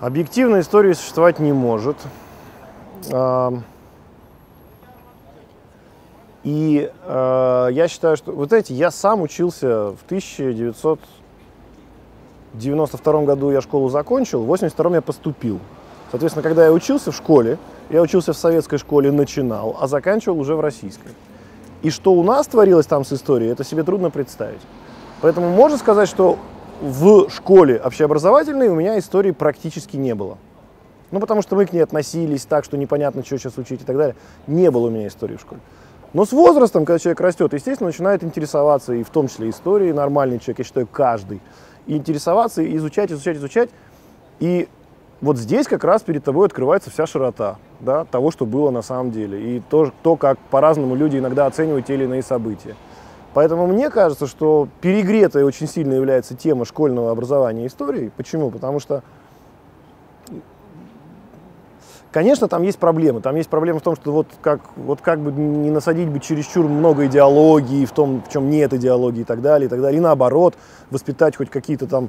Объективной истории существовать не может. А, И э, я считаю, что, вот знаете, я сам учился в 1992 году, я школу закончил, в 82 я поступил. Соответственно, когда я учился в школе, я учился в советской школе, начинал, а заканчивал уже в российской. И что у нас творилось там с историей, это себе трудно представить. Поэтому можно сказать, что в школе общеобразовательной у меня истории практически не было. Ну, потому что мы к ней относились так, что непонятно, что сейчас учить и так далее. Не было у меня истории в школе. Но с возрастом, когда человек растет, естественно, начинает интересоваться, и в том числе историей, нормальный человек, я считаю, каждый, и интересоваться, и изучать, изучать, изучать. И вот здесь как раз перед тобой открывается вся широта да, того, что было на самом деле, и то, то как по-разному люди иногда оценивают те или иные события. Поэтому мне кажется, что перегретая очень сильно является тема школьного образования истории. Почему? Потому что Конечно, там есть проблемы. Там есть проблема в том, что вот как, вот как бы не насадить бы чересчур много идеологии в том, в чем нет идеологии и так далее, и так далее. И наоборот, воспитать хоть какие-то там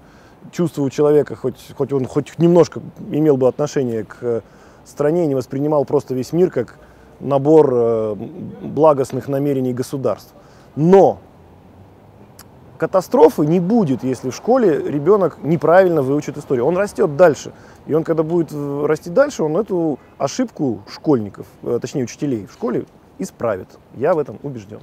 чувства у человека, хоть, хоть он хоть немножко имел бы отношение к стране, не воспринимал просто весь мир как набор э, благостных намерений государств. Но катастрофы не будет, если в школе ребенок неправильно выучит историю. Он растет дальше. И он, когда будет э, расти дальше, он эту ошибку школьников, э, точнее учителей в школе, исправит. Я в этом убежден.